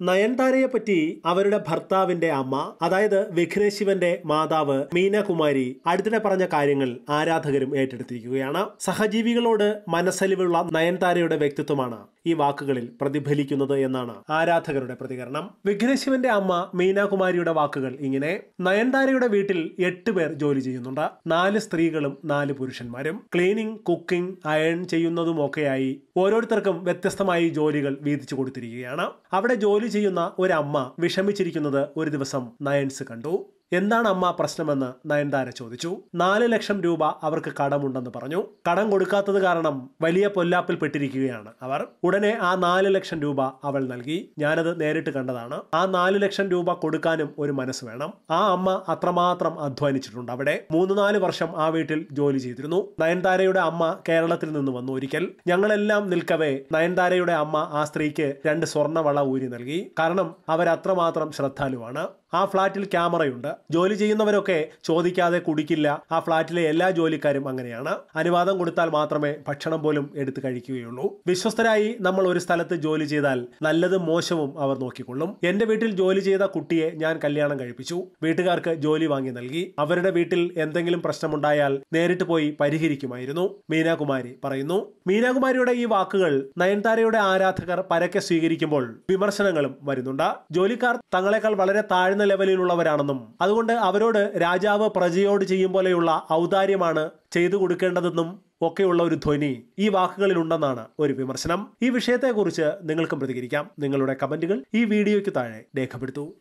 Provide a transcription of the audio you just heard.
നയൻതാരയെ പറ്റി അവരുടെ ഭർത്താവിന്റെ അമ്മ അതായത് വിഘ്നേശിവന്റെ മാതാവ് മീനകുമാരി അടുത്തിടെ പറഞ്ഞ കാര്യങ്ങൾ ആരാധകരും ഏറ്റെടുത്തിരിക്കുകയാണ്. സഹജീവികളോട് മനസ്സലിവുള്ള നയൻതാരയുടെ വ്യക്തിത്വമാണ് ഈ വാക്കുകളിൽ പ്രതിഫലിക്കുന്നത് എന്നാണ് ആരാധകരുടെ പ്രതികരണം. വിഘ്നേശിവന്റെ അമ്മ മീനാകുമാരിയുടെ വാക്കുകൾ ഇങ്ങനെ നയൻതാരയുടെ വീട്ടിൽ എട്ട് പേർ ജോലി ചെയ്യുന്നുണ്ട്. നാല് സ്ത്രീകളും നാല് പുരുഷന്മാരും. ക്ലീനിങ് കുക്കിംഗ് അയൺ ചെയ്യുന്നതും ചെയ്യുന്നതുമൊക്കെയായി ഓരോരുത്തർക്കും വ്യത്യസ്തമായി ജോലികൾ വീതിച്ചു കൊടുത്തിരിക്കുകയാണ്. അവിടെ ജോലി ചെയ്യുന്ന ഒരമ്മ വിഷമിച്ചിരിക്കുന്നത് ഒരു ദിവസം നയൻസ് കണ്ടു. എന്താണ് അമ്മ പ്രശ്നമെന്ന് നയൻതാര ചോദിച്ചു. നാല് ലക്ഷം രൂപ അവർക്ക് കടമുണ്ടെന്ന് പറഞ്ഞു. കടം കൊടുക്കാത്തത് കാരണം വലിയ പൊല്ലാപ്പിൽ പെട്ടിരിക്കുകയാണ് അവർ. ഉടനെ ആ നാല് ലക്ഷം രൂപ അവൾ നൽകി. ഞാനത് നേരിട്ട് കണ്ടതാണ്. ആ നാല് ലക്ഷം രൂപ കൊടുക്കാനും ഒരു മനസ്സ് വേണം. ആ അമ്മ അത്രമാത്രം അധ്വാനിച്ചിട്ടുണ്ട് അവിടെ. മൂന്ന് നാല് വർഷം ആ വീട്ടിൽ ജോലി ചെയ്തിരുന്നു. നയൻതാരയുടെ അമ്മ കേരളത്തിൽ നിന്ന് വന്നു ഒരിക്കൽ. ഞങ്ങളെല്ലാം നിൽക്കവേ നയൻതാരയുടെ അമ്മ ആ സ്ത്രീക്ക് രണ്ട് സ്വർണവള ഊരി നൽകി. കാരണം അവരത്രമാത്രം ശ്രദ്ധാലുവാണ്. ആ ഫ്ളാറ്റിൽ ക്യാമറയുണ്ട്. ജോലി ചെയ്യുന്നവരൊക്കെ ചോദിക്കാതെ കുടിക്കില്ല. ആ ഫ്ളാറ്റിലെ എല്ലാ ജോലിക്കാരും അങ്ങനെയാണ്. അനുവാദം കൊടുത്താൽ മാത്രമേ ഭക്ഷണം പോലും എടുത്തു കഴിക്കുകയുള്ളൂ. വിശ്വസ്തരായി നമ്മൾ ഒരു സ്ഥലത്ത് ജോലി ചെയ്താൽ നല്ലതും മോശവും അവർ നോക്കിക്കൊള്ളും. എന്റെ വീട്ടിൽ ജോലി ചെയ്ത കുട്ടിയെ ഞാൻ കല്യാണം കഴിപ്പിച്ചു. വീട്ടുകാർക്ക് ജോലി വാങ്ങി നൽകി. അവരുടെ വീട്ടിൽ എന്തെങ്കിലും പ്രശ്നമുണ്ടായാൽ നേരിട്ട് പോയി പരിഹരിക്കുമായിരുന്നു. മീനാകുമാരി പറയുന്നു മീനാകുമാരിയുടെ ഈ വാക്കുകൾ നയൻതാരയുടെ ആരാധകർ പരക്കെ സ്വീകരിക്കുമ്പോൾ വിമർശനങ്ങളും വരുന്നുണ്ട്. ജോലിക്കാർ തങ്ങളെക്കാൾ വളരെ ലെവലിലുള്ളവരാണെന്നും അതുകൊണ്ട് അവരോട് രാജാവ് പ്രജയോട് ചെയ്യും പോലെയുള്ള ഔദാര്യമാണ് ചെയ്തു കൊടുക്കേണ്ടതെന്നും ഒക്കെയുള്ള ഒരു ധ്വനി ഈ വാക്കുകളിലുണ്ടെന്നാണ് ഒരു വിമർശനം. ഈ വിഷയത്തെക്കുറിച്ച് നിങ്ങൾക്കും പ്രതികരിക്കാം. നിങ്ങളുടെ കമന്റുകൾ ഈ വീഡിയോയ്ക്ക് താഴെ രേഖപ്പെടുത്തൂ.